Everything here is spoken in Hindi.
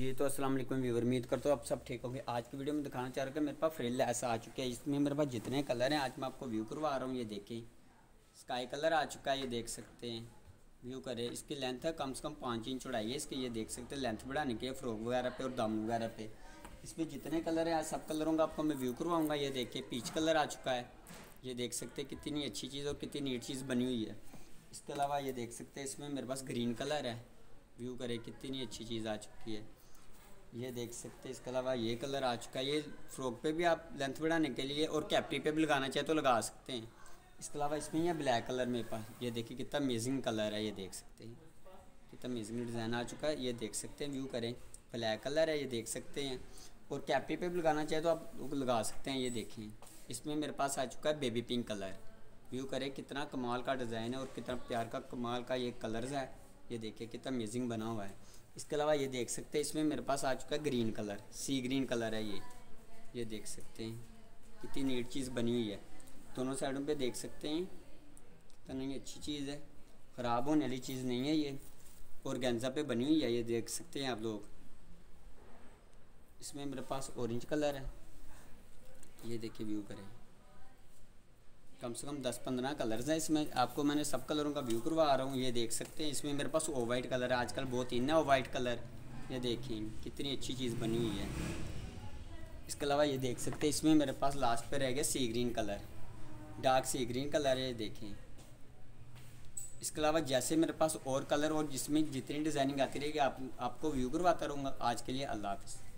जी तो अस्सलाम वालेकुम व्यूवर, उम्मीद करता हूँ आप सब ठीक होंगे। आज की वीडियो में दिखाना चाह रहा हूँ मेरे पास फ्रिल ऐसा आ चुके हैं इसमें मेरे पास जितने कलर हैं, आज मैं आपको व्यू करवा रहा हूँ, ये देखें स्काई कलर आ चुका है, ये देख सकते हैं। व्यू करें, इसकी लेंथ है कम से कम पाँच इंच चौड़ाई है, इसकी ये देख सकते हैं लेंथ बढ़ाने के फ्रॉक वगैरह पे और दम वगैरह पे। इसमें जितने कलर हैं सब कलरों का आपको मैं व्यू करवाऊँगा। ये देखिए पीच कलर आ चुका है। ये देख सकते हैं कितनी अच्छी चीज़ और कितनी नीट चीज़ बनी हुई है। इसके अलावा ये देख सकते हैं, इसमें मेरे पास ग्रीन कलर है। व्यू करें, कितनी अच्छी चीज़ आ चुकी है। ये देख सकते हैं, इसके अलावा ये कलर आ चुका है। ये फ्रॉक पे भी आप लेंथ बढ़ाने के लिए और कैप्री पे भी लगाना चाहे तो लगा सकते हैं। इसके अलावा इसमें यह ब्लैक कलर मेरे पास ये देखिए कितना अमेजिंग कलर है, ये देख सकते हैं। कितना अमेजिंग डिज़ाइन आ चुका है, ये देख सकते हैं व्यू करें। ब्लैक कलर है, ये देख सकते हैं। और कैप्री पे भी लगाना चाहे तो आप लगा सकते हैं, ये देखें। इसमें मेरे पास आ चुका है बेबी पिंक कलर। व्यू करें, कितना कमाल का डिज़ाइन है और कितना प्यार का कमाल का ये कलर्स है। ये देखिए कितना अमेजिंग बना हुआ है। इसके अलावा ये देख सकते हैं, इसमें मेरे पास आ चुका है green colour sea green colour है ये। ये देख सकते हैं, कितनी नीट चीज़ बनी हुई है। दोनों साइडों पे देख सकते हैं, कितनी अच्छी चीज़ है। ख़राब होने वाली चीज़ नहीं है ये, और गेंजा पे बनी हुई है, ये देख सकते हैं आप लोग। इसमें मेरे पास ऑरेंज कलर है। ये देखिए व्यू करें। कम से कम दस पंद्रह कलर्स हैं इसमें। आपको मैंने सब कलरों का व्यू करवा रहा हूँ, ये देख सकते हैं। इसमें मेरे पास ओ वाइट कलर है, आजकल बहुत ही ना ओ वाइट कलर। ये देखिए, कितनी अच्छी चीज़ बनी हुई है। इसके अलावा ये देख सकते हैं, इसमें मेरे पास लास्ट पे रह गया sea green colour. Dark sea green colour है, ये देखें। इसके अलावा जैसे मेरे पास और कलर और जिसमें जितनी डिज़ाइनिंग आती रहेगी, आप, आपको व्यू करवाता रहूँगा। आज के लिए अल्लाह हाफ़